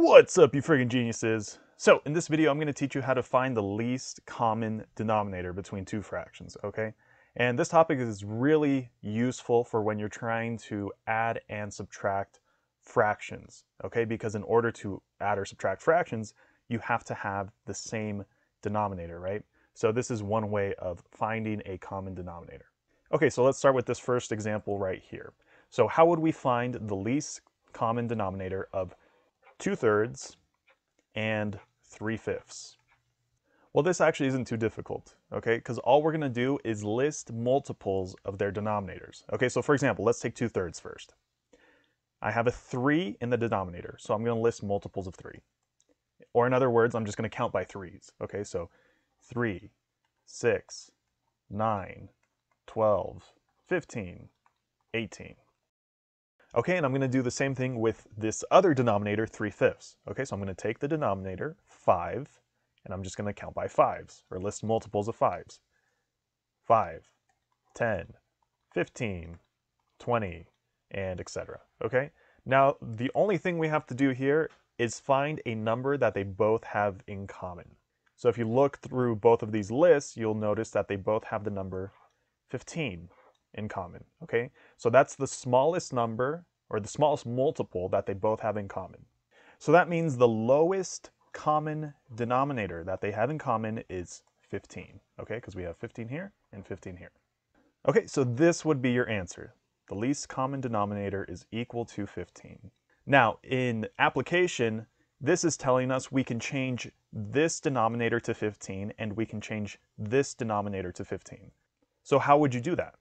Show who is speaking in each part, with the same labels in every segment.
Speaker 1: What's up, you friggin' geniuses? So, in this video, I'm going to teach you how to find the least common denominator between two fractions, okay? And this topic is really useful for when you're trying to add and subtract fractions, okay? Because in order to add or subtract fractions, you have to have the same denominator, right? So this is one way of finding a common denominator. Okay, so let's start with this first example right here. So how would we find the least common denominator of 2 thirds, and 3 fifths. Well, this actually isn't too difficult, okay? Because all we're going to do is list multiples of their denominators. Okay, so for example, let's take 2 thirds first. I have a 3 in the denominator, so I'm going to list multiples of 3. Or in other words, I'm just going to count by 3's. Okay, so 3, 6, 9, 12, 15, 18. Okay, and I'm going to do the same thing with this other denominator, 3 fifths. Okay, so I'm going to take the denominator, 5, and I'm just going to count by 5s, or list multiples of 5s. 5, 10, 15, 20, and etc. Okay, now the only thing we have to do here is find a number that they both have in common. So if you look through both of these lists, you'll notice that they both have the number 15 in common, okay? So that's the smallest number, or the smallest multiple that they both have in common. So that means the lowest common denominator that they have in common is 15, okay? Because we have 15 here and 15 here. Okay, so this would be your answer. The least common denominator is equal to 15. Now, in application, this is telling us we can change this denominator to 15 and we can change this denominator to 15. So how would you do that?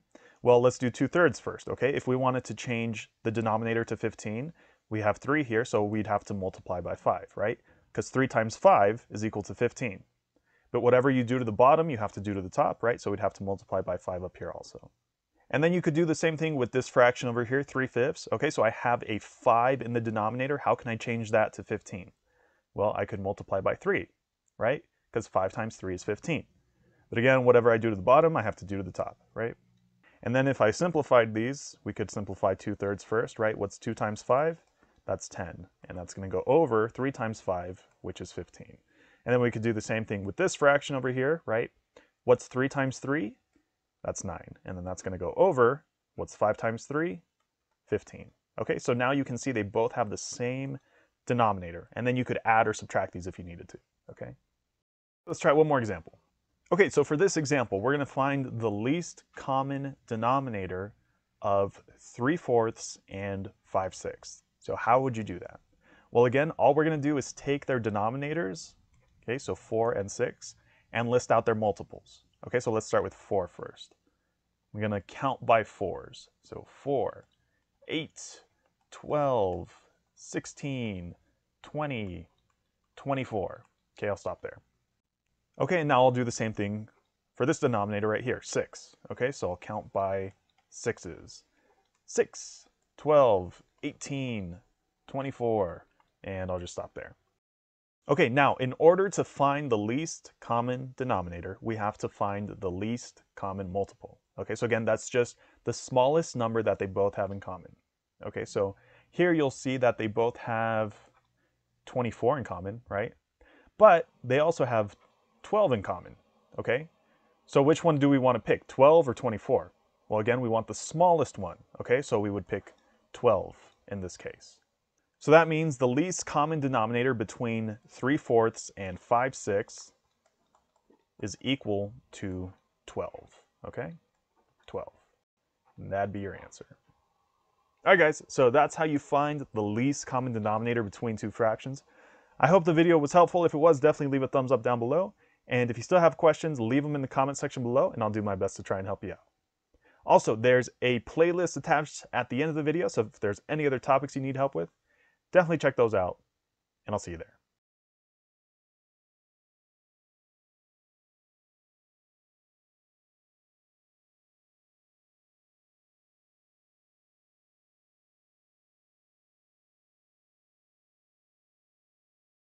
Speaker 1: Well, let's do 2 thirds first, okay? If we wanted to change the denominator to 15, we have 3 here, so we'd have to multiply by 5, right? Because 3 times 5 is equal to 15. But whatever you do to the bottom, you have to do to the top, right? So we'd have to multiply by 5 up here also. And then you could do the same thing with this fraction over here, 3 fifths. Okay, so I have a 5 in the denominator. How can I change that to 15? Well, I could multiply by 3, right? Because 5 times 3 is 15. But again, whatever I do to the bottom, I have to do to the top, right? And then if I simplified these, we could simplify 2 thirds first, right? What's 2 times 5? That's 10. And that's going to go over 3 times 5, which is 15. And then we could do the same thing with this fraction over here, right? What's 3 times 3? That's 9. And then that's going to go over, what's 5 times 3? 15. Okay, so now you can see they both have the same denominator. And then you could add or subtract these if you needed to, okay? Let's try one more example. Okay, so for this example, we're going to find the least common denominator of 3 fourths and 5 sixths. So how would you do that? Well, again, all we're going to do is take their denominators, okay, so 4 and 6, and list out their multiples. Okay, so let's start with 4 first. We're going to count by 4s. So 4, 8, 12, 16, 20, 24. Okay, I'll stop there. Okay, and now I'll do the same thing for this denominator right here, 6. Okay, so I'll count by 6's. 6, 12, 18, 24, and I'll just stop there. Okay, now in order to find the least common denominator, we have to find the least common multiple. Okay, so again, that's just the smallest number that they both have in common. Okay, so here you'll see that they both have 24 in common, right? But they also have 12 in common, okay? So which one do we want to pick, 12 or 24? Well, again, we want the smallest one, okay? So we would pick 12 in this case. So that means the least common denominator between 3 fourths and 5 sixths is equal to 12, okay? 12. And that'd be your answer. All right, guys, so that's how you find the least common denominator between two fractions. I hope the video was helpful. If it was, definitely leave a thumbs up down below. And if you still have questions, leave them in the comment section below and I'll do my best to try and help you out. Also, there's a playlist attached at the end of the video, so if there's any other topics you need help with, definitely check those out, and I'll see you there.